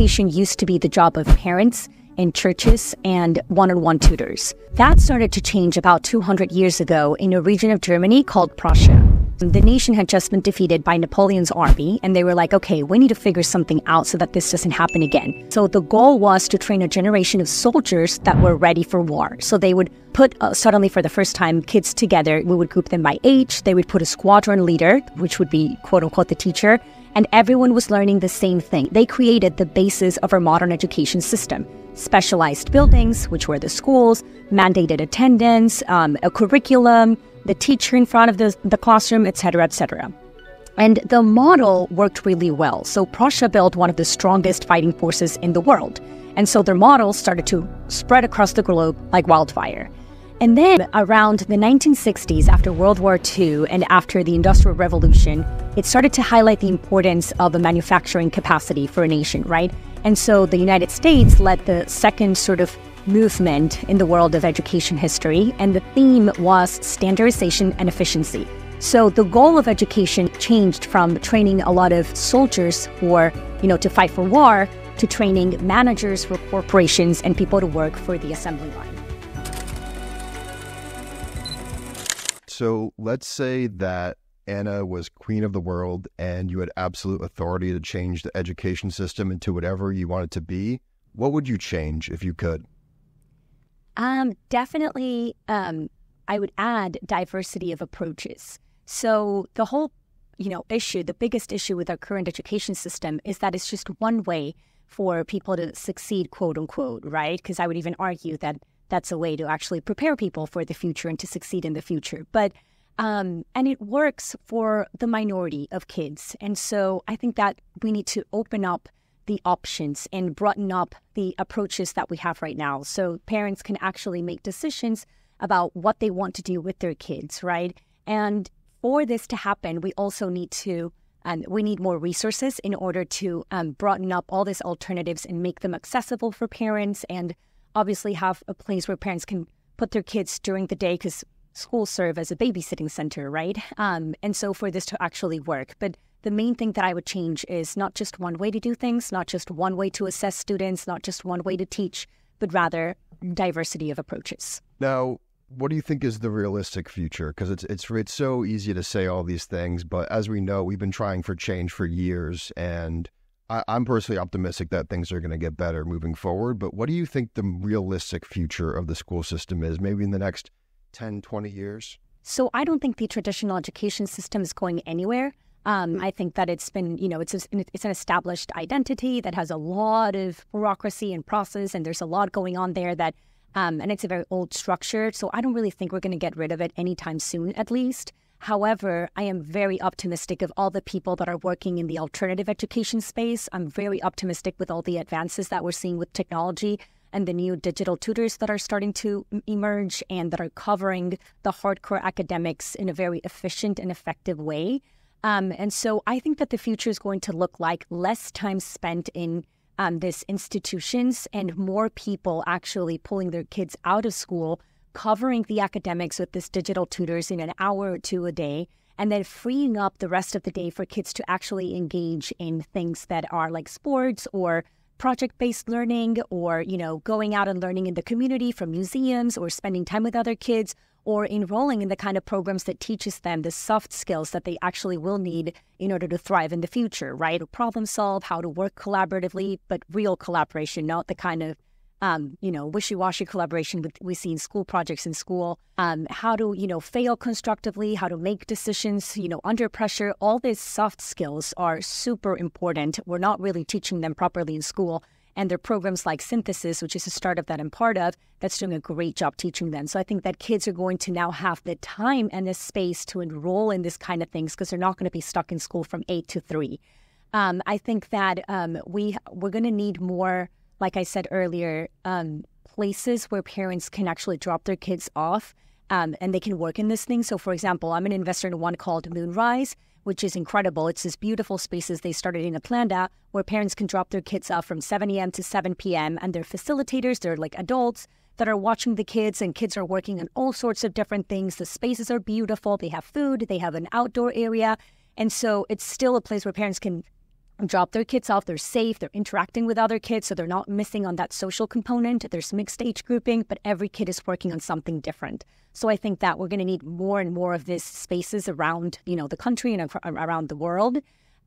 education used to be the job of parents and churches and one on one tutors. That started to change about 200 years ago in a region of Germany called Prussia. The nation had just been defeated by Napoleon's army, and they were like, okay, we need to figure something out so that this doesn't happen again. So the goal was to train a generation of soldiers that were ready for war. So they would put, uh, suddenly for the first time, kids together. We would group them by age. They would put a squadron leader, which would be quote unquote the teacher, and everyone was learning the same thing. They created the basis of our modern education system specialized buildings, which were the schools, mandated attendance, um, a curriculum, the teacher in front of the, the classroom, etc., etc. And the model worked really well. So Prussia built one of the strongest fighting forces in the world. And so their model started to spread across the globe like wildfire. And then around the 1960s, after World War II and after the Industrial Revolution, it started to highlight the importance of a manufacturing capacity for a nation, right? And so the United States led the second sort of movement in the world of education history, and the theme was standardization and efficiency. So the goal of education changed from training a lot of soldiers for, you know, to fight for war to training managers for corporations and people to work for the assembly line. So let's say that Ana was queen of the world and you had absolute authority to change the education system into whatever you wanted to be. What would you change if you could? Um, definitely, um, I would add diversity of approaches. So the whole, you know, issue, the biggest issue with our current education system is that it's just one way for people to succeed, quote unquote, right? Because I would even argue that that's a way to actually prepare people for the future and to succeed in the future. But um, and it works for the minority of kids. And so I think that we need to open up the options and broaden up the approaches that we have right now so parents can actually make decisions about what they want to do with their kids, right? And for this to happen, we also need to and we need more resources in order to um, broaden up all these alternatives and make them accessible for parents and obviously have a place where parents can put their kids during the day because schools serve as a babysitting center, right? Um, and so for this to actually work. But the main thing that I would change is not just one way to do things, not just one way to assess students, not just one way to teach, but rather diversity of approaches. Now, what do you think is the realistic future? Because it's it's it's so easy to say all these things, but as we know, we've been trying for change for years, and I, I'm personally optimistic that things are going to get better moving forward. But what do you think the realistic future of the school system is? Maybe in the next 10, 20 years? So I don't think the traditional education system is going anywhere. Um, I think that it's been, you know, it's a, it's an established identity that has a lot of bureaucracy and process, and there's a lot going on there that, um, and it's a very old structure. So I don't really think we're going to get rid of it anytime soon, at least. However, I am very optimistic of all the people that are working in the alternative education space. I'm very optimistic with all the advances that we're seeing with technology and the new digital tutors that are starting to emerge and that are covering the hardcore academics in a very efficient and effective way. Um, and so I think that the future is going to look like less time spent in um, these institutions and more people actually pulling their kids out of school, covering the academics with this digital tutors in an hour or two a day, and then freeing up the rest of the day for kids to actually engage in things that are like sports or project-based learning or you know going out and learning in the community from museums or spending time with other kids or enrolling in the kind of programs that teaches them the soft skills that they actually will need in order to thrive in the future, right? Problem solve, how to work collaboratively, but real collaboration, not the kind of um, you know, wishy-washy collaboration with, we see in school projects in school. Um, how to, you know, fail constructively, how to make decisions, you know, under pressure. All these soft skills are super important. We're not really teaching them properly in school. And there are programs like Synthesis, which is a startup that I'm part of, that's doing a great job teaching them. So I think that kids are going to now have the time and the space to enroll in this kind of things because they're not going to be stuck in school from eight to three. Um, I think that um, we we're going to need more, like I said earlier, um, places where parents can actually drop their kids off um, and they can work in this thing. So, for example, I'm an investor in one called Moonrise, which is incredible. It's this beautiful spaces they started in Atlanta where parents can drop their kids off from 7 a.m. to 7 p.m. and they're facilitators, they're like adults that are watching the kids and kids are working on all sorts of different things. The spaces are beautiful, they have food, they have an outdoor area. And so it's still a place where parents can drop their kids off. They're safe. They're interacting with other kids, so they're not missing on that social component. There's mixed age grouping, but every kid is working on something different. So I think that we're going to need more and more of these spaces around, you know, the country and around the world.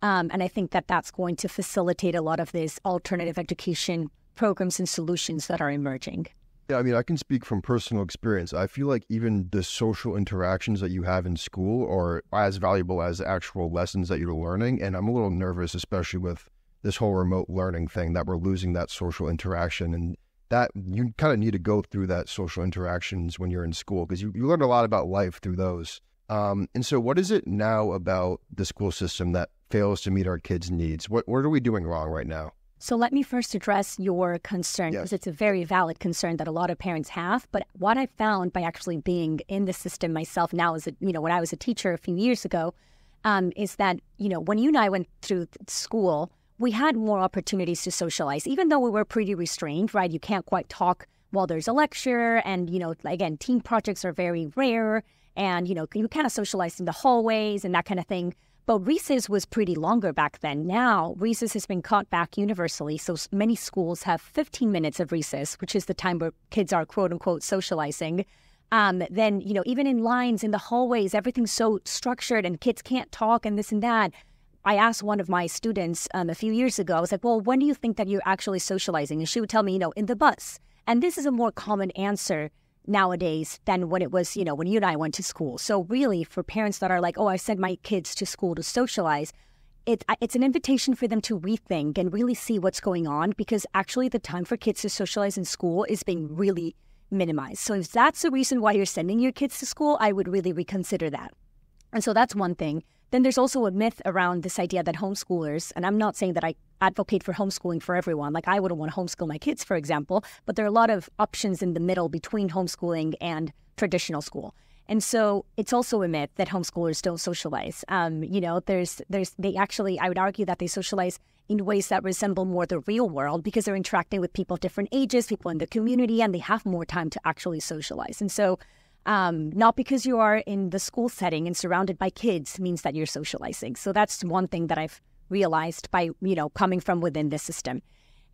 Um, and I think that that's going to facilitate a lot of these alternative education programs and solutions that are emerging. Yeah, I mean, I can speak from personal experience. I feel like even the social interactions that you have in school are as valuable as the actual lessons that you're learning. And I'm a little nervous, especially with this whole remote learning thing, that we're losing that social interaction. And that you kind of need to go through that social interactions when you're in school because you, you learn a lot about life through those. Um, and so, what is it now about the school system that fails to meet our kids' needs? What, what are we doing wrong right now? So let me first address your concern because yes. it's a very valid concern that a lot of parents have. But what I found by actually being in the system myself now, as a you know, when I was a teacher a few years ago, um, is that you know when you and I went through school, we had more opportunities to socialize, even though we were pretty restrained. Right, you can't quite talk while there's a lecture, and you know, again, team projects are very rare, and you know, you kind of socialize in the hallways and that kind of thing. But recess was pretty longer back then. Now, recess has been cut back universally. So many schools have 15 minutes of recess, which is the time where kids are quote unquote socializing. Um, then, you know, even in lines, in the hallways, everything's so structured and kids can't talk and this and that. I asked one of my students um, a few years ago, I was like, well, when do you think that you're actually socializing? And she would tell me, you know, in the bus. And this is a more common answer nowadays than when it was, you know, when you and I went to school. So really, for parents that are like, oh, I sent my kids to school to socialize, it, it's an invitation for them to rethink and really see what's going on because actually the time for kids to socialize in school is being really minimized. So if that's the reason why you're sending your kids to school, I would really reconsider that. And so that's one thing. Then there's also a myth around this idea that homeschoolers, and I'm not saying that I advocate for homeschooling for everyone. Like I wouldn't want to homeschool my kids, for example, but there are a lot of options in the middle between homeschooling and traditional school. And so it's also a myth that homeschoolers don't socialize. Um, you know, there's there's they actually I would argue that they socialize in ways that resemble more the real world because they're interacting with people of different ages, people in the community, and they have more time to actually socialize. And so um, not because you are in the school setting and surrounded by kids means that you're socializing. So that's one thing that I've realized by you know coming from within the system.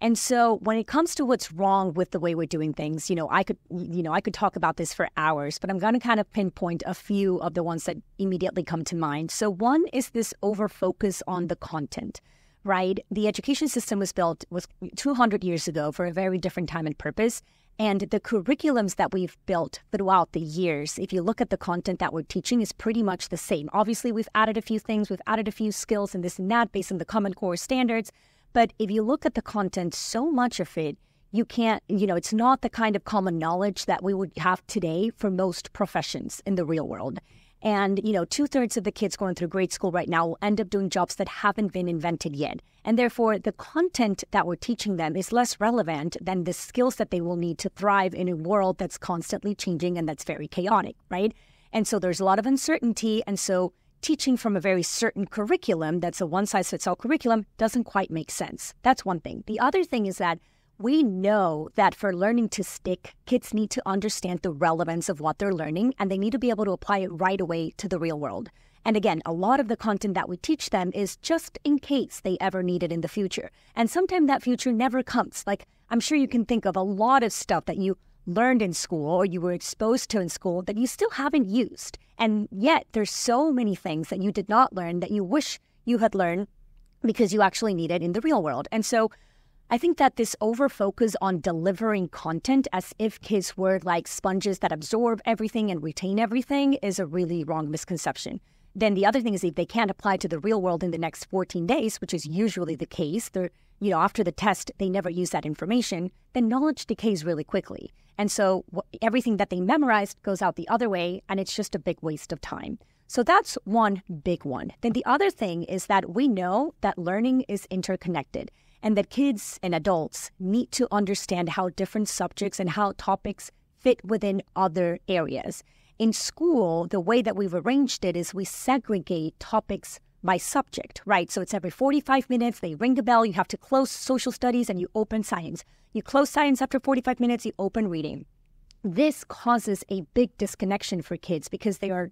And so when it comes to what's wrong with the way we're doing things, you know, I could you know, I could talk about this for hours, but I'm going to kind of pinpoint a few of the ones that immediately come to mind. So one is this over focus on the content right? The education system was built was 200 years ago for a very different time and purpose. And the curriculums that we've built throughout the years, if you look at the content that we're teaching, is pretty much the same. Obviously, we've added a few things, we've added a few skills and this and that based on the Common Core standards. But if you look at the content, so much of it, you can't, you know, it's not the kind of common knowledge that we would have today for most professions in the real world. And, you know, two thirds of the kids going through grade school right now will end up doing jobs that haven't been invented yet. And therefore, the content that we're teaching them is less relevant than the skills that they will need to thrive in a world that's constantly changing and that's very chaotic, right? And so there's a lot of uncertainty. And so teaching from a very certain curriculum that's a one size fits all curriculum doesn't quite make sense. That's one thing. The other thing is that we know that for learning to stick, kids need to understand the relevance of what they're learning and they need to be able to apply it right away to the real world. And again, a lot of the content that we teach them is just in case they ever need it in the future. And sometimes that future never comes. Like, I'm sure you can think of a lot of stuff that you learned in school or you were exposed to in school that you still haven't used. And yet, there's so many things that you did not learn that you wish you had learned because you actually need it in the real world. And so, I think that this over focus on delivering content as if kids were like sponges that absorb everything and retain everything is a really wrong misconception. Then the other thing is if they can't apply to the real world in the next 14 days, which is usually the case, they're, you know, after the test, they never use that information, then knowledge decays really quickly. And so everything that they memorized goes out the other way, and it's just a big waste of time. So that's one big one. Then the other thing is that we know that learning is interconnected and that kids and adults need to understand how different subjects and how topics fit within other areas. In school, the way that we've arranged it is we segregate topics by subject, right? So it's every 45 minutes, they ring the bell, you have to close social studies and you open science. You close science after 45 minutes, you open reading. This causes a big disconnection for kids because they are,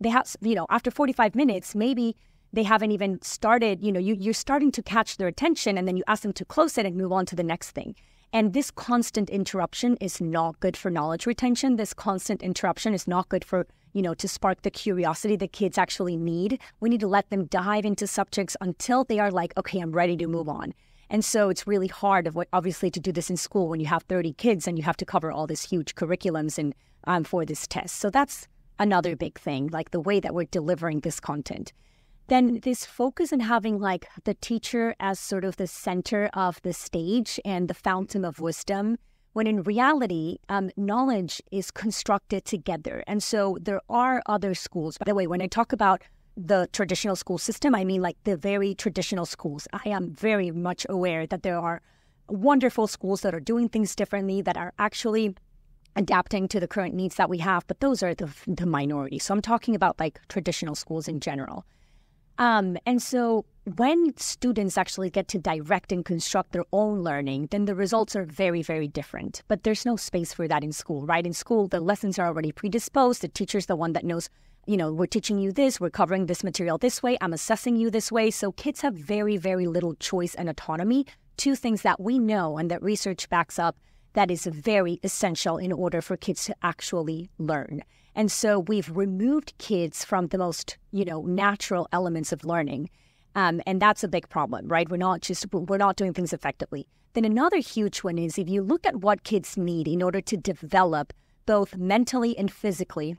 they have, you know, after 45 minutes, maybe they haven't even started, you know, you, you're starting to catch their attention and then you ask them to close it and move on to the next thing. And this constant interruption is not good for knowledge retention. This constant interruption is not good for, you know, to spark the curiosity that kids actually need. We need to let them dive into subjects until they are like, okay, I'm ready to move on. And so it's really hard, of what, obviously, to do this in school when you have 30 kids and you have to cover all these huge curriculums and um, for this test. So that's another big thing, like the way that we're delivering this content then this focus on having like the teacher as sort of the center of the stage and the fountain of wisdom when in reality um, knowledge is constructed together. And so there are other schools. By the way when i talk about the traditional school system i mean like the very traditional schools. I am very much aware that there are wonderful schools that are doing things differently that are actually adapting to the current needs that we have but those are the, the minority. So i'm talking about like traditional schools in general um, and so when students actually get to direct and construct their own learning, then the results are very, very different. But there's no space for that in school, right? In school, the lessons are already predisposed. The teacher's the one that knows, you know, we're teaching you this, we're covering this material this way, I'm assessing you this way. So kids have very, very little choice and autonomy. Two things that we know and that research backs up that is very essential in order for kids to actually learn. And so we've removed kids from the most, you know, natural elements of learning. Um, and that's a big problem, right? We're not just we're not doing things effectively. Then another huge one is if you look at what kids need in order to develop both mentally and physically,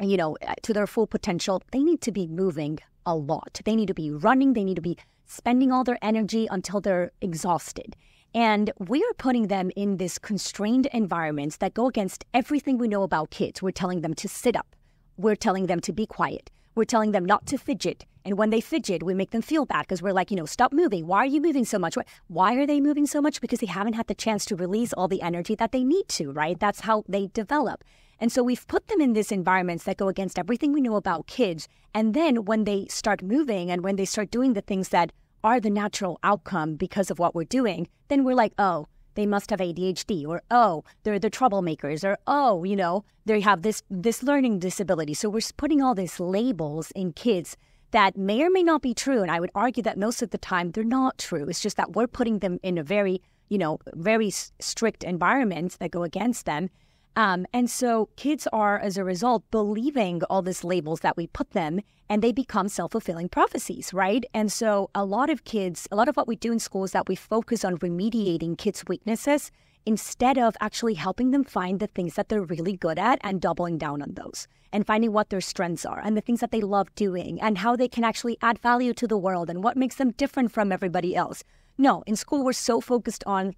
you know, to their full potential, they need to be moving a lot. They need to be running. They need to be spending all their energy until they're exhausted. And we are putting them in this constrained environments that go against everything we know about kids. We're telling them to sit up. We're telling them to be quiet. We're telling them not to fidget. And when they fidget, we make them feel bad because we're like, you know, stop moving. Why are you moving so much? Why are they moving so much? Because they haven't had the chance to release all the energy that they need to, right? That's how they develop. And so we've put them in these environments that go against everything we know about kids. And then when they start moving and when they start doing the things that are the natural outcome because of what we're doing, then we're like, oh, they must have ADHD, or oh, they're the troublemakers, or oh, you know, they have this this learning disability. So we're putting all these labels in kids that may or may not be true, and I would argue that most of the time they're not true. It's just that we're putting them in a very, you know, very strict environment that go against them, um, and so kids are, as a result, believing all these labels that we put them, and they become self fulfilling prophecies, right? And so a lot of kids, a lot of what we do in school is that we focus on remediating kids' weaknesses instead of actually helping them find the things that they're really good at and doubling down on those and finding what their strengths are and the things that they love doing and how they can actually add value to the world and what makes them different from everybody else. No, in school, we're so focused on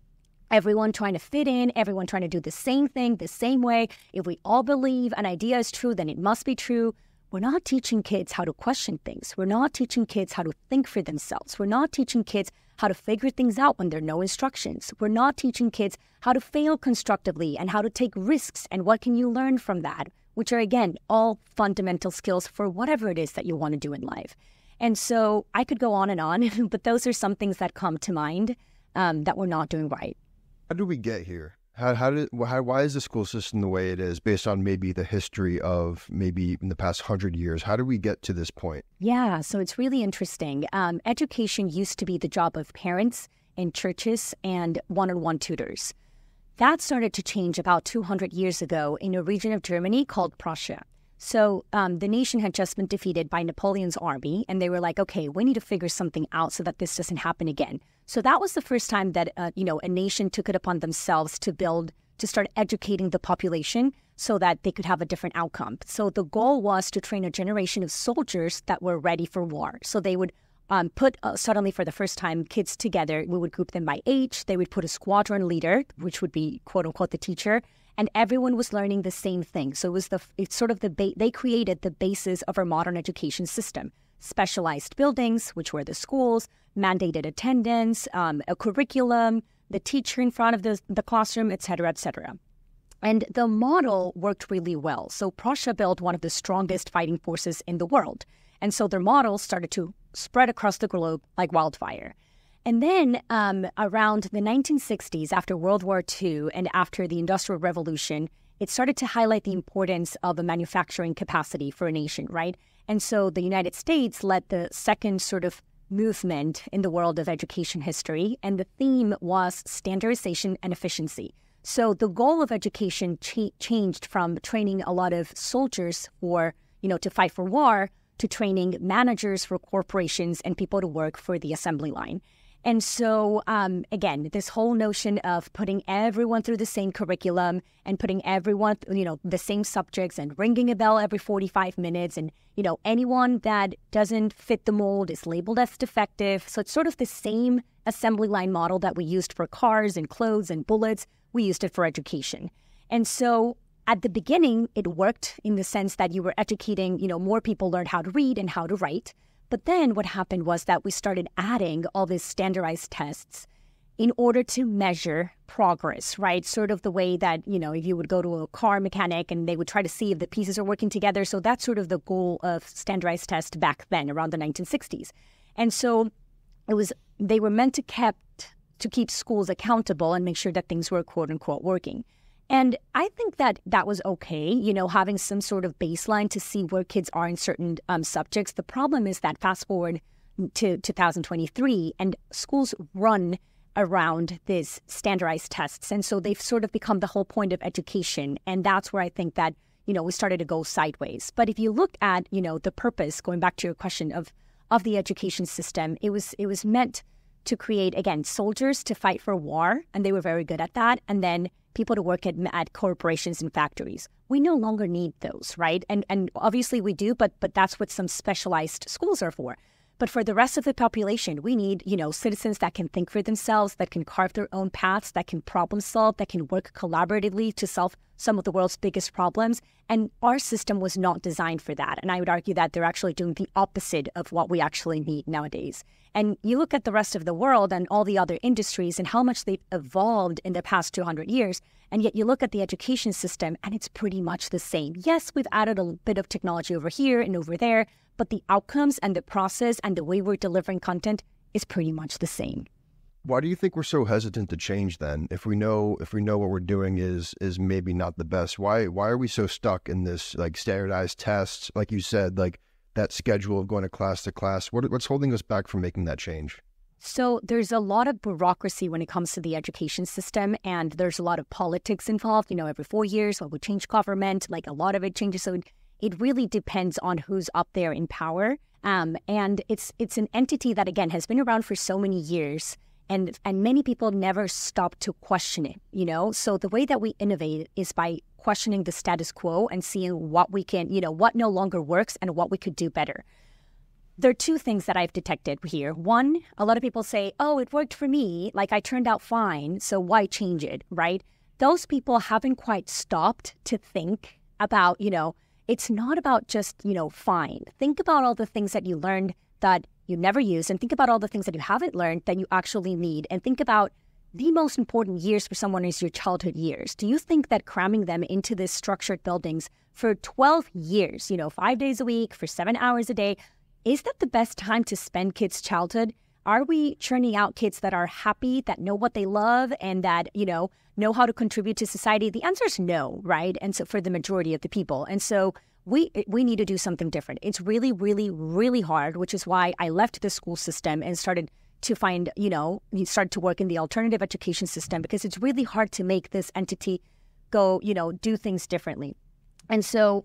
everyone trying to fit in, everyone trying to do the same thing the same way. If we all believe an idea is true, then it must be true. We're not teaching kids how to question things. We're not teaching kids how to think for themselves. We're not teaching kids how to figure things out when there are no instructions. We're not teaching kids how to fail constructively and how to take risks and what can you learn from that, which are again all fundamental skills for whatever it is that you want to do in life. And so I could go on and on, but those are some things that come to mind um, that we're not doing right. How do we get here? How how did how, why is the school system the way it is based on maybe the history of maybe in the past hundred years? How do we get to this point? Yeah, so it's really interesting. Um, education used to be the job of parents and churches and one-on-one tutors. That started to change about 200 years ago in a region of Germany called Prussia. So um, the nation had just been defeated by Napoleon's army, and they were like, okay, we need to figure something out so that this doesn't happen again. So that was the first time that uh, you know a nation took it upon themselves to build to start educating the population so that they could have a different outcome. So the goal was to train a generation of soldiers that were ready for war. So they would um, put uh, suddenly for the first time kids together. We would group them by age. They would put a squadron leader, which would be quote unquote the teacher, and everyone was learning the same thing. So it was the it's sort of the ba- they created the basis of our modern education system. Specialized buildings, which were the schools, mandated attendance, um, a curriculum, the teacher in front of the, the classroom, et cetera, et cetera. And the model worked really well. So Prussia built one of the strongest fighting forces in the world. And so their model started to spread across the globe like wildfire. And then um, around the 1960s, after World War II and after the Industrial Revolution, it started to highlight the importance of a manufacturing capacity for a nation, right? And so the United States led the second sort of movement in the world of education history, and the theme was standardization and efficiency. So the goal of education ch- changed from training a lot of soldiers for, you know, to fight for war to training managers for corporations and people to work for the assembly line. And so, um, again, this whole notion of putting everyone through the same curriculum and putting everyone, you know, the same subjects and ringing a bell every 45 minutes. And, you know, anyone that doesn't fit the mold is labeled as defective. So it's sort of the same assembly line model that we used for cars and clothes and bullets. We used it for education. And so at the beginning, it worked in the sense that you were educating, you know, more people learned how to read and how to write. But then what happened was that we started adding all these standardized tests in order to measure progress, right? Sort of the way that, you know, if you would go to a car mechanic and they would try to see if the pieces are working together. So that's sort of the goal of standardized tests back then around the 1960s. And so it was they were meant to kept to keep schools accountable and make sure that things were quote unquote working. And I think that that was okay, you know, having some sort of baseline to see where kids are in certain um, subjects. The problem is that fast forward to 2023, and schools run around these standardized tests. And so they've sort of become the whole point of education. And that's where I think that, you know, we started to go sideways. But if you look at, you know, the purpose, going back to your question of of the education system, it was it was meant to create again soldiers to fight for war, and they were very good at that. And then people to work at, at corporations and factories. We no longer need those, right? And and obviously we do, but but that's what some specialized schools are for. But for the rest of the population, we need, you know, citizens that can think for themselves, that can carve their own paths, that can problem solve, that can work collaboratively to solve some of the world's biggest problems. And our system was not designed for that. And I would argue that they're actually doing the opposite of what we actually need nowadays. And you look at the rest of the world and all the other industries and how much they've evolved in the past 200 years. And yet you look at the education system and it's pretty much the same. Yes, we've added a bit of technology over here and over there, but the outcomes and the process and the way we're delivering content is pretty much the same. Why do you think we're so hesitant to change then? If we know if we know what we're doing is is maybe not the best, why why are we so stuck in this like standardized tests, like you said, like that schedule of going to class to class? What, what's holding us back from making that change? So there's a lot of bureaucracy when it comes to the education system, and there's a lot of politics involved. You know, every four years, well, we change government, like a lot of it changes. So it really depends on who's up there in power. Um, and it's it's an entity that again has been around for so many years, and and many people never stop to question it. You know, so the way that we innovate is by questioning the status quo and seeing what we can, you know, what no longer works and what we could do better. There are two things that I've detected here. One, a lot of people say, "Oh, it worked for me. Like I turned out fine, so why change it?" Right? Those people haven't quite stopped to think about, you know it's not about just, you know, fine. Think about all the things that you learned that you never use and think about all the things that you haven't learned that you actually need and think about the most important years for someone is your childhood years. Do you think that cramming them into these structured buildings for 12 years, you know, 5 days a week for 7 hours a day, is that the best time to spend kids' childhood? Are we churning out kids that are happy, that know what they love and that, you know, know how to contribute to society? The answer is no, right? And so for the majority of the people. And so we we need to do something different. It's really, really, really hard, which is why I left the school system and started to find, you know, start to work in the alternative education system because it's really hard to make this entity go, you know, do things differently. And so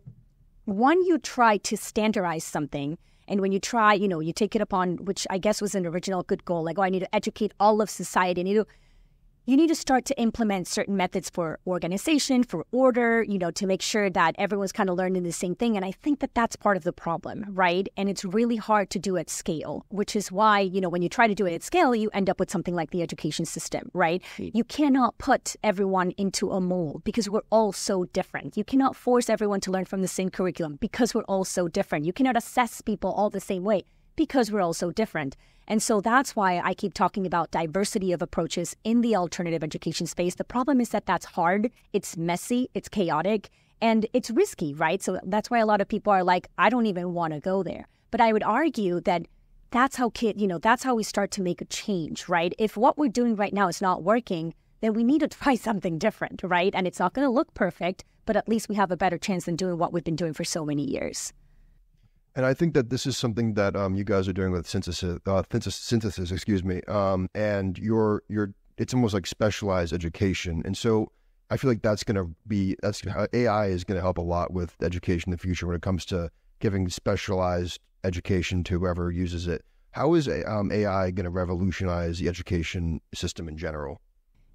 when you try to standardize something, and when you try, you know, you take it upon, which I guess was an original good goal, like, oh, I need to educate all of society. I need to you need to start to implement certain methods for organization, for order, you know, to make sure that everyone's kind of learning the same thing. And I think that that's part of the problem, right? And it's really hard to do at scale, which is why, you know, when you try to do it at scale, you end up with something like the education system, right? You cannot put everyone into a mold because we're all so different. You cannot force everyone to learn from the same curriculum because we're all so different. You cannot assess people all the same way because we're all so different. And so that's why I keep talking about diversity of approaches in the alternative education space. The problem is that that's hard, it's messy, it's chaotic, and it's risky, right? So that's why a lot of people are like, I don't even want to go there. But I would argue that that's how kid, you know, that's how we start to make a change, right? If what we're doing right now is not working, then we need to try something different, right? And it's not going to look perfect, but at least we have a better chance than doing what we've been doing for so many years. And I think that this is something that um, you guys are doing with synthesis, uh, synthesis, excuse me. Um, and you're you're it's almost like specialized education. And so I feel like that's going to be that's AI is going to help a lot with education in the future when it comes to giving specialized education to whoever uses it. How is um, AI going to revolutionize the education system in general?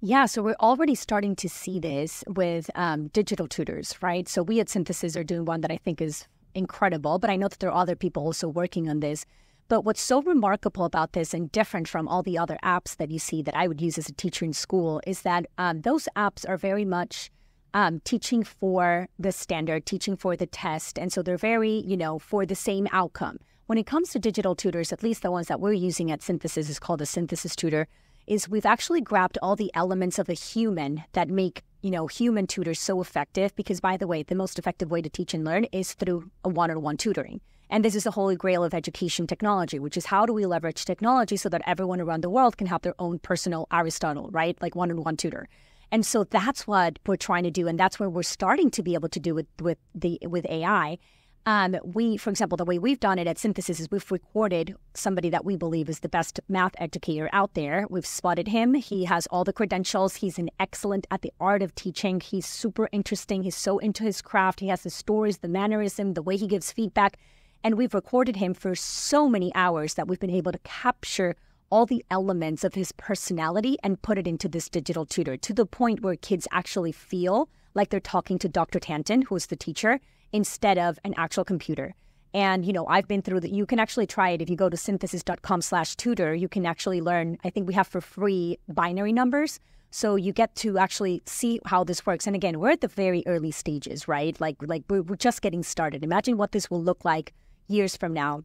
Yeah, so we're already starting to see this with um, digital tutors, right? So we at Synthesis are doing one that I think is incredible, but I know that there are other people also working on this. But what's so remarkable about this and different from all the other apps that you see that I would use as a teacher in school is that um, those apps are very much um, teaching for the standard, teaching for the test. And so they're very, you know, for the same outcome. When it comes to digital tutors, at least the ones that we're using at Synthesis is called a Synthesis Tutor, is we've actually grabbed all the elements of a human that make you know, human tutors so effective because, by the way, the most effective way to teach and learn is through a one on one tutoring. And this is the holy grail of education technology, which is how do we leverage technology so that everyone around the world can have their own personal Aristotle, right? Like one on one tutor. And so that's what we're trying to do. And that's where we're starting to be able to do with, with, the, with AI. Um, we, for example, the way we've done it at Synthesis is we've recorded somebody that we believe is the best math educator out there. We've spotted him. He has all the credentials. He's an excellent at the art of teaching. He's super interesting. He's so into his craft. He has the stories, the mannerism, the way he gives feedback. And we've recorded him for so many hours that we've been able to capture all the elements of his personality and put it into this digital tutor to the point where kids actually feel like they're talking to Dr. Tanton, who's the teacher instead of an actual computer. And, you know, I've been through that. You can actually try it. If you go to synthesis.com slash tutor, you can actually learn, I think we have for free binary numbers. So you get to actually see how this works. And again, we're at the very early stages, right? Like, like we're, we're just getting started. Imagine what this will look like years from now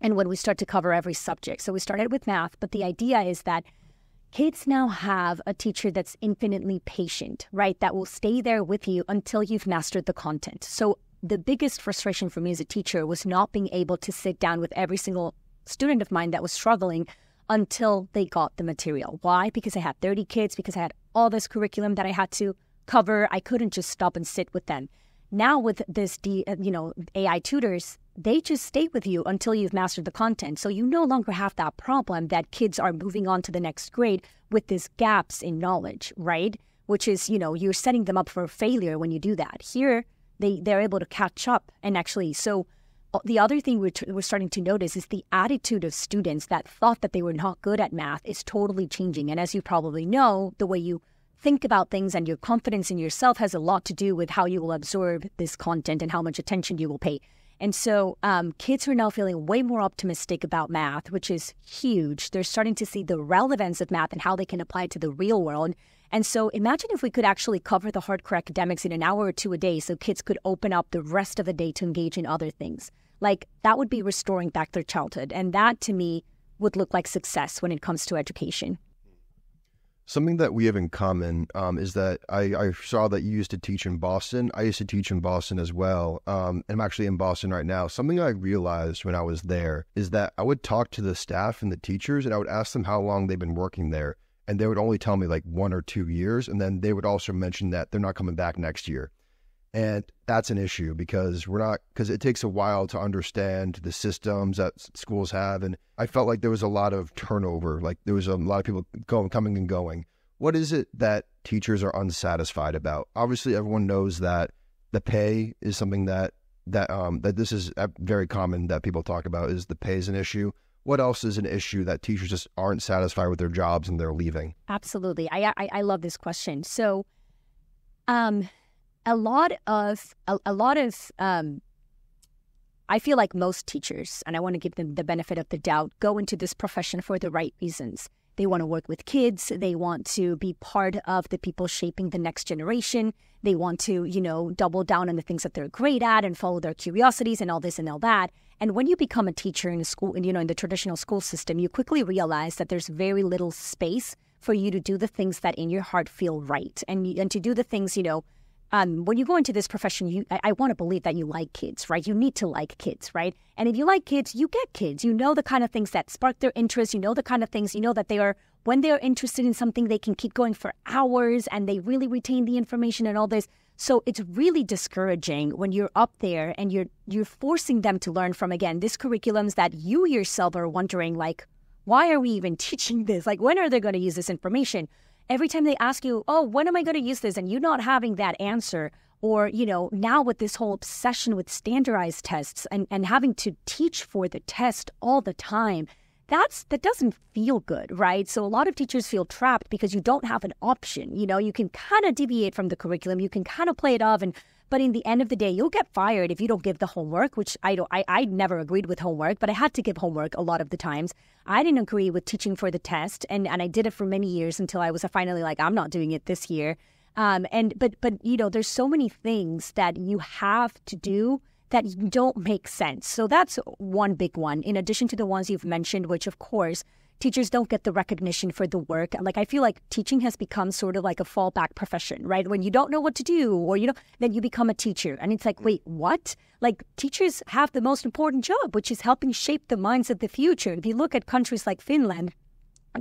and when we start to cover every subject. So we started with math, but the idea is that kids now have a teacher that's infinitely patient, right? That will stay there with you until you've mastered the content. So the biggest frustration for me as a teacher was not being able to sit down with every single student of mine that was struggling until they got the material. Why? Because I had 30 kids, because I had all this curriculum that I had to cover. I couldn't just stop and sit with them. Now with this, uh, you know, AI tutors, they just stay with you until you've mastered the content. So you no longer have that problem that kids are moving on to the next grade with these gaps in knowledge, right? Which is, you know, you're setting them up for failure when you do that. Here, they they're able to catch up and actually so uh, the other thing we're, we're starting to notice is the attitude of students that thought that they were not good at math is totally changing. And as you probably know the way you think about things and your confidence in yourself has a lot to do with how you will absorb this content and how much attention you will pay and so um, kids are now feeling way more optimistic about math, which is huge. They're starting to see the relevance of math and how they can apply it to the real world. And so imagine if we could actually cover the hardcore academics in an hour or two a day so kids could open up the rest of the day to engage in other things. Like that would be restoring back their childhood. And that to me would look like success when it comes to education. Something that we have in common um, is that I, I, saw that you used to teach in Boston. I used to teach in Boston as well. Um, and I'm actually in Boston right now. Something I realized when I was there is that I would talk to the staff and the teachers and I would ask them how long they've been working there and they would only tell me like one or two years. And then they would also mention that they're not coming back next year. And that's an issue because we're not, because it takes a while to understand the systems that schools have. And I felt like there was a lot of turnover, like there was a lot of people going, coming and going. What is it that teachers are unsatisfied about? Obviously, everyone knows that the pay is something that that um that this is very common that people talk about is the pay is an issue what else is an issue that teachers just aren't satisfied with their jobs and they're leaving? Absolutely. I I, I love this question. So, um, a lot of a, a lot of um, I feel like most teachers, and I want to give them the benefit of the doubt, go into this profession for the right reasons. They want to work with kids. They want to be part of the people shaping the next generation. They want to, you know, double down on the things that they're great at and follow their curiosities and all this and all that. And when you become a teacher in a school, and you know, in the traditional school system, you quickly realize that there's very little space for you to do the things that in your heart feel right and and to do the things, you know, um, when you go into this profession, you I, I want to believe that you like kids, right? You need to like kids, right? And if you like kids, you get kids. You know the kind of things that spark their interest. You know the kind of things you know that they are when they're interested in something, they can keep going for hours and they really retain the information and all this. So it's really discouraging when you're up there and you're you're forcing them to learn from again these curriculums that you yourself are wondering like, why are we even teaching this? Like when are they going to use this information? Every time they ask you, oh, when am I going to use this? And you're not having that answer, or you know now with this whole obsession with standardized tests and, and having to teach for the test all the time that's that doesn't feel good right so a lot of teachers feel trapped because you don't have an option you know you can kind of deviate from the curriculum you can kind of play it off and but in the end of the day you'll get fired if you don't give the homework which i don't i, I never agreed with homework but i had to give homework a lot of the times i didn't agree with teaching for the test and and i did it for many years until i was finally like i'm not doing it this year um, and but but you know, there's so many things that you have to do that don't make sense. So that's one big one. In addition to the ones you've mentioned, which of course teachers don't get the recognition for the work. And like I feel like teaching has become sort of like a fallback profession, right? When you don't know what to do or you know, then you become a teacher. And it's like, wait, what? Like teachers have the most important job, which is helping shape the minds of the future. If you look at countries like Finland,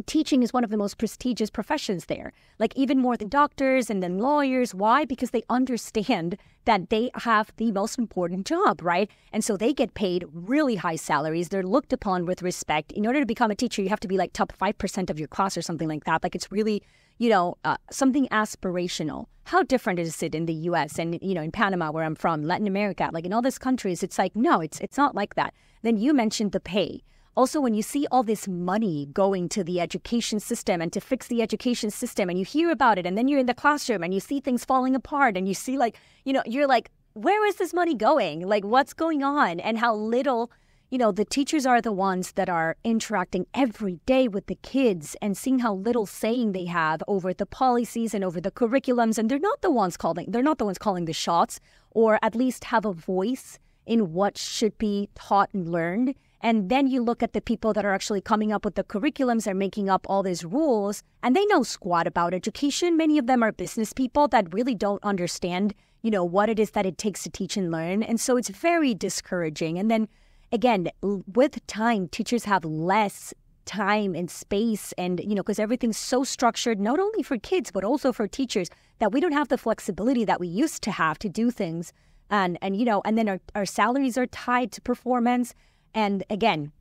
teaching is one of the most prestigious professions there, like even more than doctors and then lawyers. Why? Because they understand that they have the most important job, right? And so they get paid really high salaries. They're looked upon with respect. In order to become a teacher, you have to be like top 5% of your class or something like that. Like it's really, you know, uh, something aspirational. How different is it in the US and, you know, in Panama, where I'm from, Latin America, like in all these countries, it's like, no, it's, it's not like that. Then you mentioned the pay. Also, when you see all this money going to the education system and to fix the education system, and you hear about it, and then you're in the classroom and you see things falling apart, and you see, like, you know, you're like, where is this money going? Like, what's going on? And how little, you know, the teachers are the ones that are interacting every day with the kids and seeing how little saying they have over the policies and over the curriculums. And they're not the ones calling, they're not the ones calling the shots, or at least have a voice in what should be taught and learned. And then you look at the people that are actually coming up with the curriculums and making up all these rules, and they know squat about education. Many of them are business people that really don't understand, you know, what it is that it takes to teach and learn. And so it's very discouraging. And then again, with time, teachers have less time and space and you know because everything's so structured not only for kids but also for teachers that we don't have the flexibility that we used to have to do things and and you know and then our, our salaries are tied to performance and again,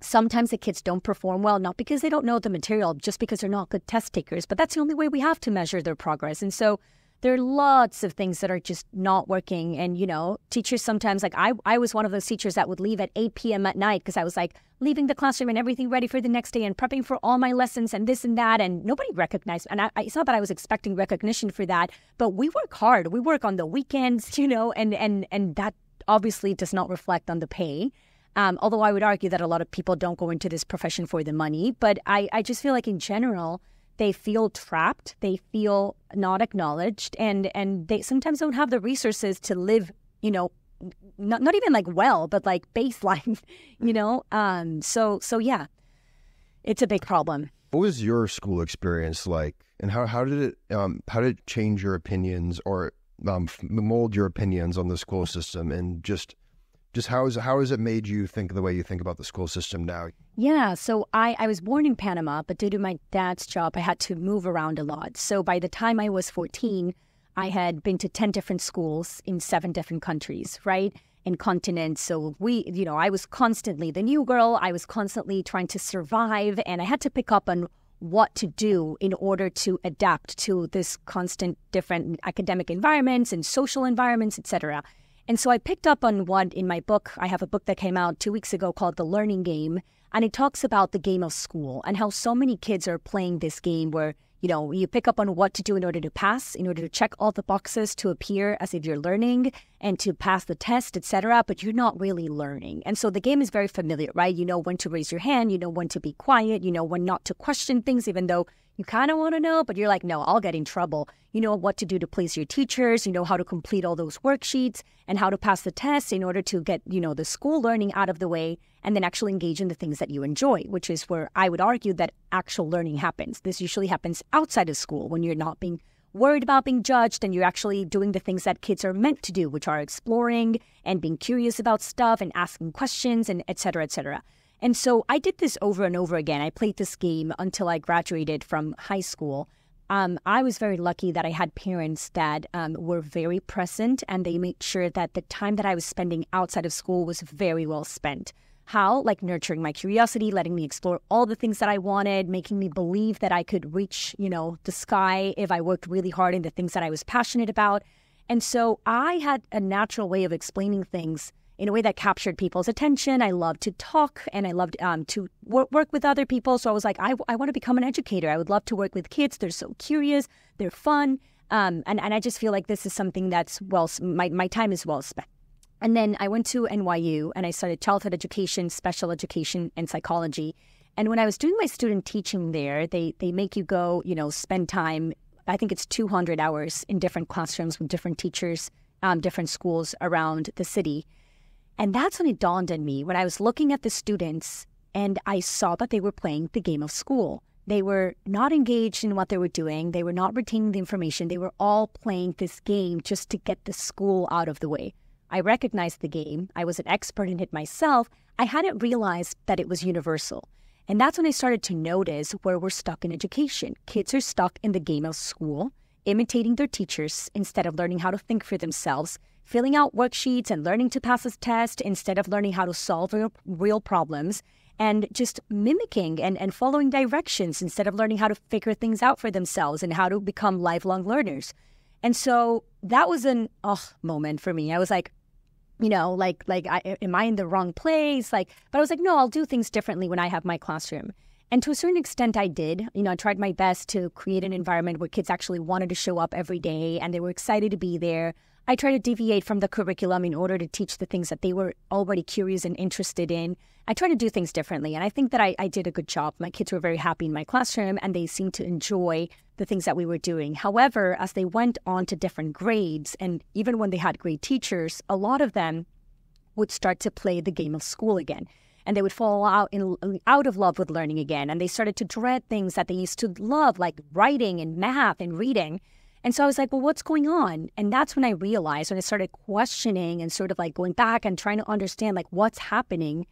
sometimes the kids don't perform well, not because they don't know the material, just because they're not good test takers. But that's the only way we have to measure their progress. And so there are lots of things that are just not working. And, you know, teachers sometimes, like I, I was one of those teachers that would leave at 8 p.m. at night because I was like leaving the classroom and everything ready for the next day and prepping for all my lessons and this and that. And nobody recognized. And I, it's not that I was expecting recognition for that, but we work hard. We work on the weekends, you know, and, and, and that obviously does not reflect on the pay. Um, although I would argue that a lot of people don't go into this profession for the money, but I, I just feel like in general, they feel trapped, they feel not acknowledged, and and they sometimes don't have the resources to live, you know, not not even like well, but like baseline, you know. Um, so so yeah, it's a big problem. What was your school experience like, and how how did it um, how did it change your opinions or um, mold your opinions on the school system and just just how is how has it made you think the way you think about the school system now? Yeah, so I, I was born in Panama, but due to my dad's job, I had to move around a lot. So by the time I was 14, I had been to 10 different schools in seven different countries, right? In continents. So we, you know, I was constantly the new girl. I was constantly trying to survive, and I had to pick up on what to do in order to adapt to this constant different academic environments and social environments, etc. And so I picked up on one in my book. I have a book that came out two weeks ago called The Learning Game. And it talks about the game of school and how so many kids are playing this game where, you know, you pick up on what to do in order to pass, in order to check all the boxes to appear as if you're learning and to pass the test, etc. But you're not really learning. And so the game is very familiar, right? You know when to raise your hand, you know when to be quiet, you know when not to question things, even though you kind of want to know, but you're like, no, I'll get in trouble. You know what to do to please your teachers. You know how to complete all those worksheets and how to pass the tests in order to get, you know, the school learning out of the way and then actually engage in the things that you enjoy, which is where I would argue that actual learning happens. This usually happens outside of school when you're not being worried about being judged and you're actually doing the things that kids are meant to do, which are exploring and being curious about stuff and asking questions and etc. cetera, et cetera. And so I did this over and over again. I played this game until I graduated from high school. Um, I was very lucky that I had parents that um, were very present and they made sure that the time that I was spending outside of school was very well spent. How? Like nurturing my curiosity, letting me explore all the things that I wanted, making me believe that I could reach, you know, the sky if I worked really hard in the things that I was passionate about. And so I had a natural way of explaining things in a way that captured people's attention. I loved to talk and I loved um, to work, work with other people. So I was like, I, I want to become an educator. I would love to work with kids. They're so curious, they're fun. Um, and, and I just feel like this is something that's well, my, my time is well spent. And then I went to NYU and I started childhood education, special education, and psychology. And when I was doing my student teaching there, they, they make you go, you know, spend time. I think it's 200 hours in different classrooms with different teachers, um, different schools around the city. And that's when it dawned on me when I was looking at the students and I saw that they were playing the game of school. They were not engaged in what they were doing. They were not retaining the information. They were all playing this game just to get the school out of the way. I recognized the game. I was an expert in it myself. I hadn't realized that it was universal. And that's when I started to notice where we're stuck in education. Kids are stuck in the game of school, imitating their teachers instead of learning how to think for themselves filling out worksheets and learning to pass a test instead of learning how to solve real, real problems and just mimicking and, and following directions instead of learning how to figure things out for themselves and how to become lifelong learners. And so that was an oh moment for me. I was like, you know, like like I, am I in the wrong place? Like, but I was like, no, I'll do things differently when I have my classroom. And to a certain extent, I did. You know, I tried my best to create an environment where kids actually wanted to show up every day and they were excited to be there. I try to deviate from the curriculum in order to teach the things that they were already curious and interested in. I try to do things differently, and I think that I, I did a good job. My kids were very happy in my classroom, and they seemed to enjoy the things that we were doing. However, as they went on to different grades, and even when they had great teachers, a lot of them would start to play the game of school again and they would fall out in out of love with learning again and they started to dread things that they used to love like writing and math and reading and so I was like, well, what's going on? And that's when I realized, when I started questioning and sort of like going back and trying to understand like what's happening.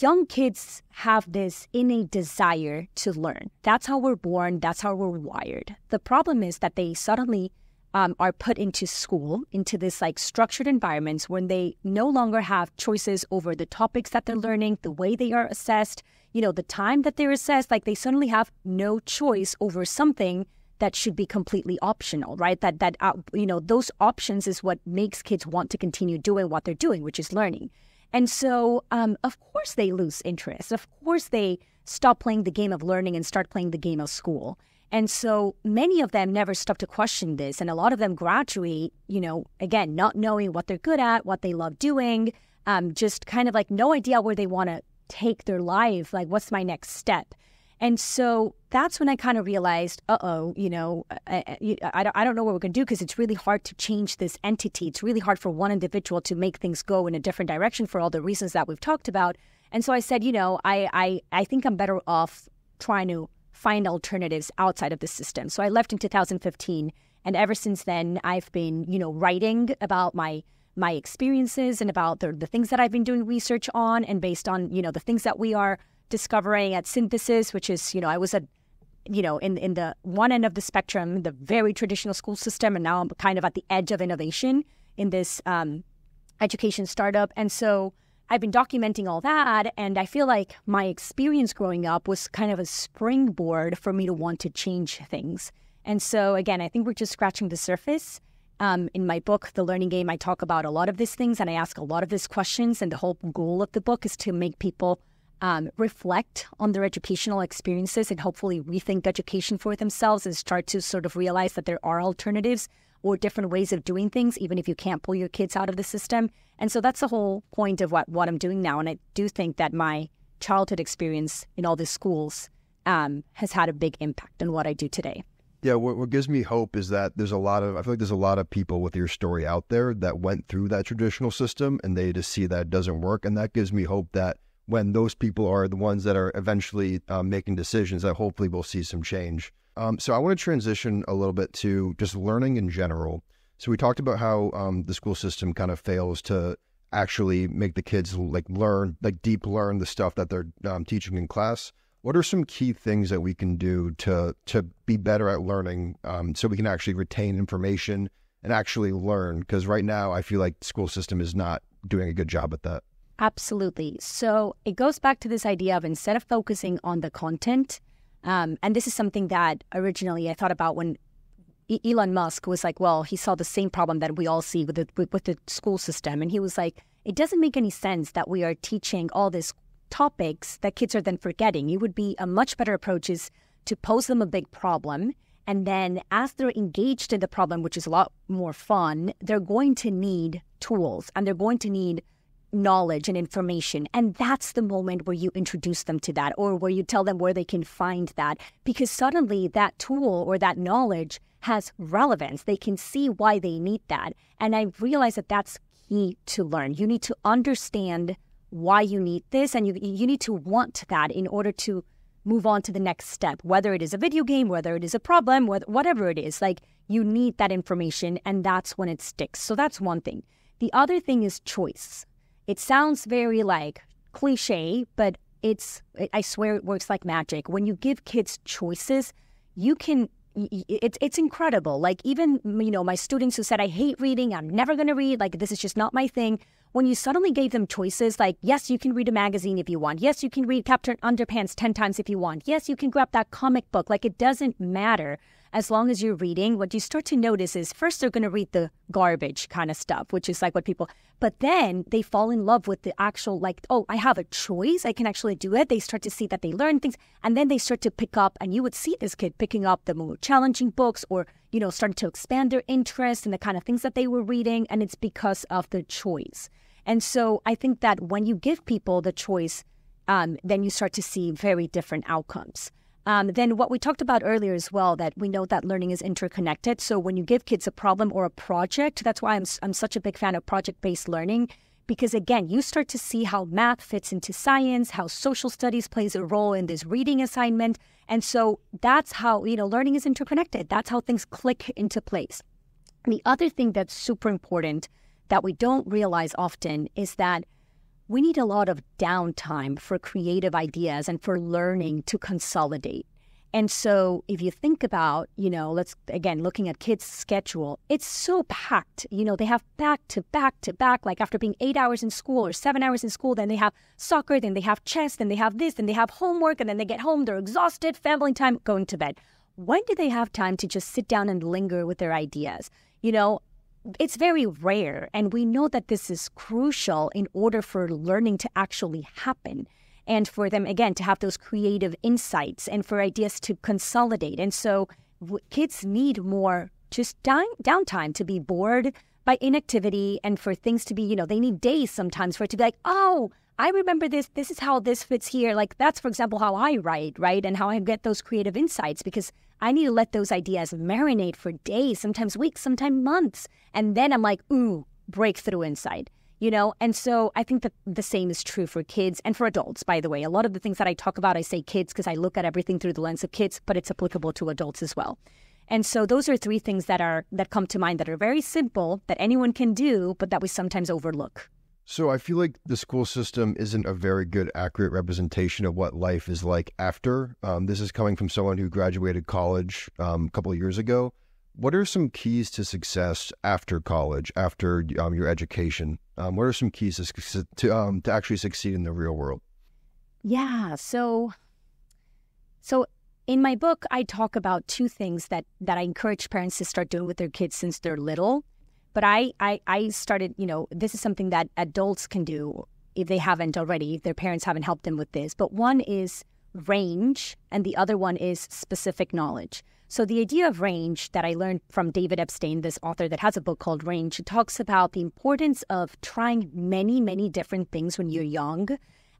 Young kids have this innate desire to learn. That's how we're born. That's how we're wired. The problem is that they suddenly um, are put into school, into this like structured environments when they no longer have choices over the topics that they're learning, the way they are assessed, you know, the time that they're assessed. Like they suddenly have no choice over something that should be completely optional, right? That that uh, you know those options is what makes kids want to continue doing what they're doing, which is learning. And so, um, of course, they lose interest. Of course, they stop playing the game of learning and start playing the game of school. And so many of them never stop to question this. And a lot of them graduate, you know, again, not knowing what they're good at, what they love doing, um, just kind of like no idea where they want to take their life. Like, what's my next step? And so that's when I kind of realized, uh oh, you know, I, I, I, don't know what we're going to do because it's really hard to change this entity. It's really hard for one individual to make things go in a different direction for all the reasons that we've talked about. And so I said, you know, I, I, I think I'm better off trying to find alternatives outside of the system. So I left in 2015. And ever since then, I've been, you know, writing about my my experiences and about the, the things that I've been doing research on and based on, you know, the things that we are discovering at synthesis, which is, you know, I was at, you know, in, in the one end of the spectrum, the very traditional school system, and now I'm kind of at the edge of innovation in this um, education startup. And so I've been documenting all that. And I feel like my experience growing up was kind of a springboard for me to want to change things. And so, again, I think we're just scratching the surface. Um, in my book, The Learning Game, I talk about a lot of these things and I ask a lot of these questions. And the whole goal of the book is to make people um, reflect on their educational experiences and hopefully rethink education for themselves and start to sort of realize that there are alternatives or different ways of doing things, even if you can't pull your kids out of the system. And so that's the whole point of what, what I'm doing now. And I do think that my childhood experience in all these schools um, has had a big impact on what I do today. Yeah, what, what, gives me hope is that there's a lot of I feel like there's a lot of people with your story out there that went through that traditional system and they just see that it doesn't work, and that gives me hope that when those people are the ones that are eventually um, making decisions that hopefully we'll see some change. Um, so I want to transition a little bit to just learning in general. So we talked about how um, the school system kind of fails to actually make the kids like learn, like deep learn the stuff that they're um, teaching in class. What are some key things that we can do to to be better at learning, um, so we can actually retain information and actually learn? Because right now, I feel like the school system is not doing a good job at that. Absolutely. So it goes back to this idea of instead of focusing on the content, um, and this is something that originally I thought about when Elon Musk was like, well, he saw the same problem that we all see with the with, with the school system, and he was like, it doesn't make any sense that we are teaching all these topics that kids are then forgetting. It would be a much better approach is to pose them a big problem, and then as they're engaged in the problem, which is a lot more fun, they're going to need tools and they're going to need knowledge and information. And that's the moment where you introduce them to that or where you tell them where they can find that because suddenly that tool or that knowledge has relevance. They can see why they need that. And I realize that that's key to learn. You need to understand why you need this and you, you need to want that in order to move on to the next step, whether it is a video game, whether it is a problem, whatever it is. Like you need that information and that's when it sticks. So that's one thing. The other thing is choice. It sounds very like cliche, but it's, I swear it works like magic. When you give kids choices, you can it's it's incredible. Like even you know my students who said I hate reading, I'm never going to read, like this is just not my thing. When you suddenly gave them choices, like yes, you can read a magazine if you want. Yes, you can read Captain Underpants ten times if you want. Yes, you can grab that comic book. Like it doesn't matter as long as you're reading, what you start to notice is first they're going to read the garbage kind of stuff, which is like what people, but then they fall in love with the actual, like, oh, I have a choice. I can actually do it. They start to see that they learn things and then they start to pick up, and you would see this kid picking up the more challenging books or, you know, starting to expand their interest in the kind of things that they were reading. And it's because of the choice. And so I think that when you give people the choice, um, then you start to see very different outcomes. Um, then what we talked about earlier as well, that we know that learning is interconnected. So when you give kids a problem or a project, that's why I'm, I'm such a big fan of project-based learning, because again, you start to see how math fits into science, how social studies plays a role in this reading assignment. And so that's how, you know, learning is interconnected. That's how things click into place. the other thing that's super important that we don't realize often is that we need a lot of downtime for creative ideas and for learning to consolidate. And so if you think about, you know, let's again looking at kids' schedule, it's so packed. You know, they have back to back to back, like after being eight hours in school or seven hours in school, then they have soccer, then they have chess, then they have this, then they have homework, and then they get home, they're exhausted, family time, going to bed. When do they have time to just sit down and linger with their ideas? You know, it's very rare. And we know that this is crucial in order for learning to actually happen and for them, again, to have those creative insights and for ideas to consolidate. And so kids need more just down, downtime to be bored by inactivity and for things to be, you know, they need days sometimes for it to be like, oh, I remember this. This is how this fits here. Like, that's, for example, how I write, right? And how I get those creative insights because I need to let those ideas marinate for days, sometimes weeks, sometimes months. And then I'm like, ooh, breakthrough insight, you know? And so I think that the same is true for kids and for adults, by the way. A lot of the things that I talk about, I say kids because I look at everything through the lens of kids, but it's applicable to adults as well. And so those are three things that are that come to mind that are very simple that anyone can do, but that we sometimes overlook. So I feel like the school system isn't a very good, accurate representation of what life is like after. Um, this is coming from someone who graduated college um, a couple of years ago. What are some keys to success after college, after um, your education? Um, what are some keys to to, um, to actually succeed in the real world? Yeah. So, so in my book, I talk about two things that that I encourage parents to start doing with their kids since they're little. But I, I, I started, you know, this is something that adults can do if they haven't already, if their parents haven't helped them with this. But one is range, and the other one is specific knowledge. So the idea of range that I learned from David Epstein, this author that has a book called Range, talks about the importance of trying many, many different things when you're young,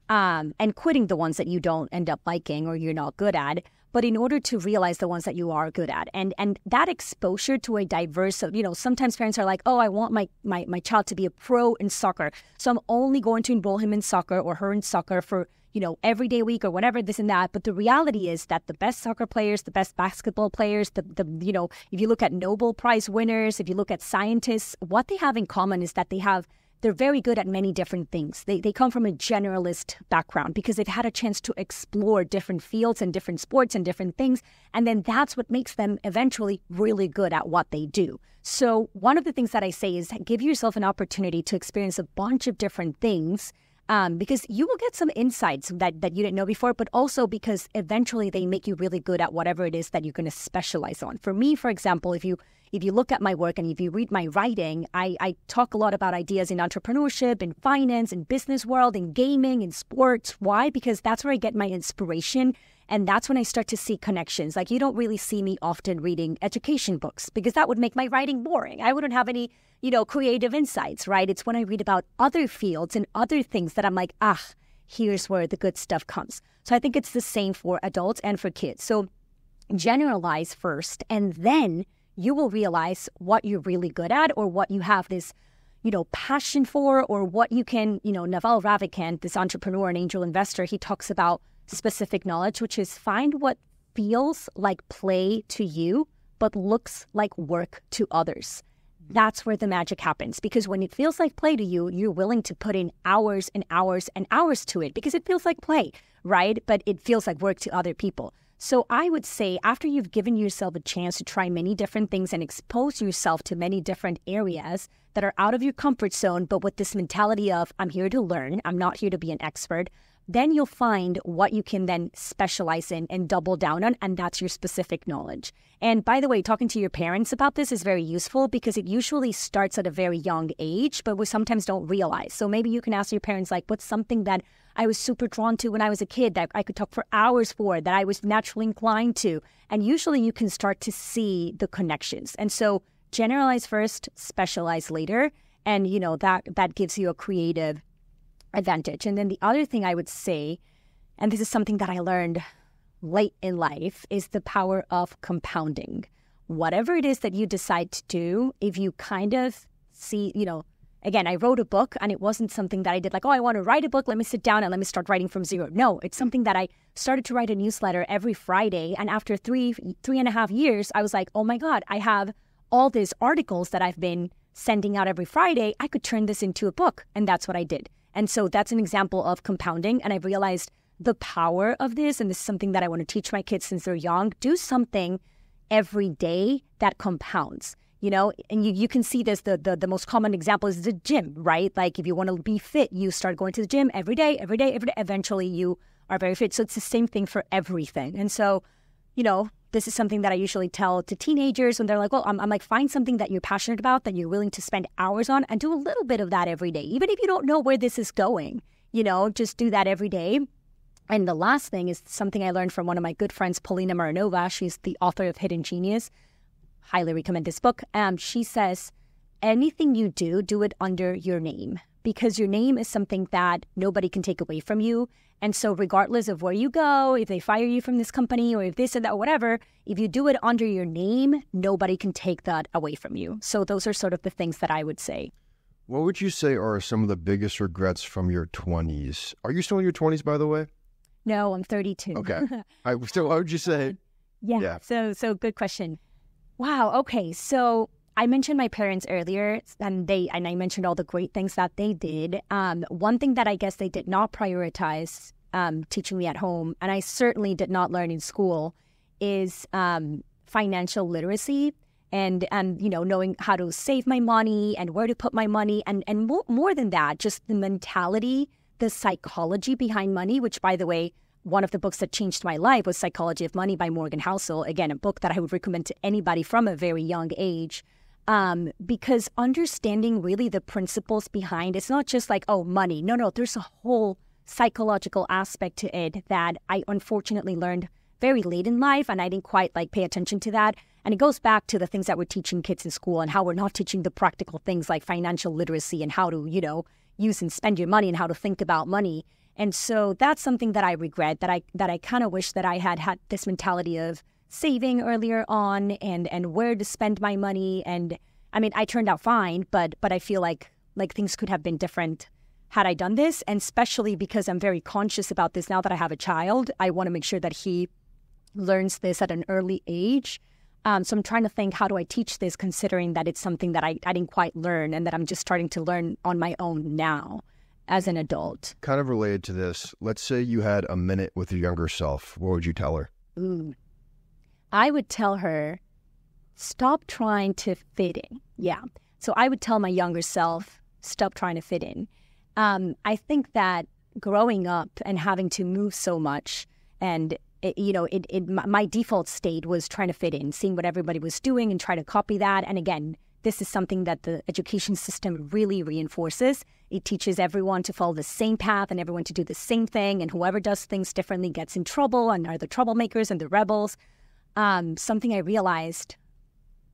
um, and quitting the ones that you don't end up liking or you're not good at, but in order to realize the ones that you are good at. And and that exposure to a diverse you know sometimes parents are like oh i want my my, my child to be a pro in soccer so i'm only going to enroll him in soccer or her in soccer for you know every day week or whatever this and that. But the reality is that the best soccer players the best basketball players the, the you know if you look at nobel prize winners if you look at scientists what they have in common is that they have they're very good at many different things. They, they come from a generalist background because they've had a chance to explore different fields and different sports and different things. And then that's what makes them eventually really good at what they do. So, one of the things that I say is give yourself an opportunity to experience a bunch of different things um, because you will get some insights that, that you didn't know before, but also because eventually they make you really good at whatever it is that you're going to specialize on. For me, for example, if you if you look at my work and if you read my writing, I, I talk a lot about ideas in entrepreneurship, in finance, in business world, in gaming, in sports. Why? Because that's where I get my inspiration. And that's when I start to see connections. Like you don't really see me often reading education books because that would make my writing boring. I wouldn't have any you know, creative insights, right? It's when I read about other fields and other things that I'm like, ah, here's where the good stuff comes. So I think it's the same for adults and for kids. So generalize first, and then you will realize what you're really good at or what you have this, you know, passion for or what you can, you know, Naval Ravikant, this entrepreneur and angel investor, he talks about specific knowledge, which is find what feels like play to you, but looks like work to others that's where the magic happens. Because when it feels like play to you, you're willing to put in hours and hours and hours to it because it feels like play, right? But it feels like work to other people. So I would say after you've given yourself a chance to try many different things and expose yourself to many different areas that are out of your comfort zone, but with this mentality of, I'm here to learn, I'm not here to be an expert, then you'll find what you can then specialize in and double down on, and that's your specific knowledge. And by the way, talking to your parents about this is very useful because it usually starts at a very young age, but we sometimes don't realize. So maybe you can ask your parents, like, what's something that I was super drawn to when I was a kid that I could talk for hours for, that I was naturally inclined to? And usually you can start to see the connections. And so generalize first, specialize later. And you know that that gives you a creative advantage. And then the other thing I would say, and this is something that I learned late in life, is the power of compounding. Whatever it is that you decide to do, if you kind of see, you know, again, I wrote a book and it wasn't something that I did like, oh, I want to write a book. Let me sit down and let me start writing from zero. No, it's something that I started to write a newsletter every Friday. And after three, three and a half years, I was like, oh my God, I have all these articles that I've been sending out every Friday. I could turn this into a book. And that's what I did. And so that's an example of compounding. And I've realized the power of this. And this is something that I want to teach my kids since they're young. Do something every day that compounds you know and you, you can see this the, the the most common example is the gym right like if you want to be fit you start going to the gym every day every day every day eventually you are very fit so it's the same thing for everything and so you know this is something that I usually tell to teenagers when they're like, well, I'm, I'm like, find something that you're passionate about, that you're willing to spend hours on, and do a little bit of that every day. Even if you don't know where this is going, you know, just do that every day. And the last thing is something I learned from one of my good friends, Polina Marinova. She's the author of Hidden Genius. Highly recommend this book. Um, she says, anything you do, do it under your name because your name is something that nobody can take away from you. And so, regardless of where you go, if they fire you from this company or if this or that, or whatever, if you do it under your name, nobody can take that away from you. So, those are sort of the things that I would say. What would you say are some of the biggest regrets from your 20s? Are you still in your 20s, by the way? No, I'm 32. Okay. I, so, what would you say? Yeah. yeah. So, so good question. Wow. Okay. So, I mentioned my parents earlier, and they and I mentioned all the great things that they did. Um, one thing that I guess they did not prioritize um, teaching me at home, and I certainly did not learn in school, is um, financial literacy and and you know knowing how to save my money and where to put my money, and and more, more than that, just the mentality, the psychology behind money. Which, by the way, one of the books that changed my life was Psychology of Money by Morgan Housel. Again, a book that I would recommend to anybody from a very young age um, because understanding really the principles behind it's not just like oh money. No no there's a whole psychological aspect to it that i unfortunately learned very late in life and i didn't quite like pay attention to that. And it goes back to the things that we're teaching kids in school and how we're not teaching the practical things like financial literacy and how to you know use and spend your money and how to think about money. And so that's something that i regret that i that i kind of wish that i had had this mentality of saving earlier on and and where to spend my money and I mean I turned out fine but but I feel like like things could have been different had I done this and especially because I'm very conscious about this now that I have a child I want to make sure that he learns this at an early age Um, so I'm trying to think, how do I teach this, considering that it's something that I, I didn't quite learn and that I'm just starting to learn on my own now as an adult. Kind of related to this, let's say you had a minute with your younger self. What would you tell her? Ooh. I would tell her, stop trying to fit in. Yeah. So I would tell my younger self, stop trying to fit in. Um, I think that growing up and having to move so much and it, you know it, it my default state was trying to fit in seeing what everybody was doing and try to copy that and again this is something that the education system really reinforces it teaches everyone to follow the same path and everyone to do the same thing and whoever does things differently gets in trouble and are the troublemakers and the rebels um, something i realized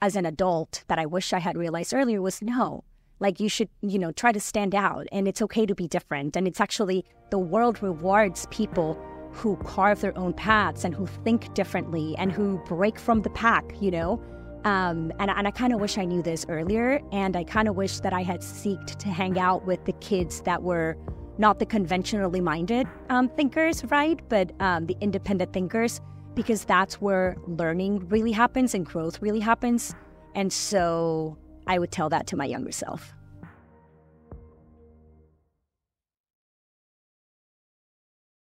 as an adult that i wish i had realized earlier was no like you should, you know, try to stand out and it's okay to be different. And it's actually the world rewards people who carve their own paths and who think differently and who break from the pack, you know? Um, and, and I kind of wish I knew this earlier. And I kind of wish that I had seeked to hang out with the kids that were not the conventionally minded um, thinkers, right? But um, the independent thinkers, because that's where learning really happens and growth really happens. And so I would tell that to my younger self.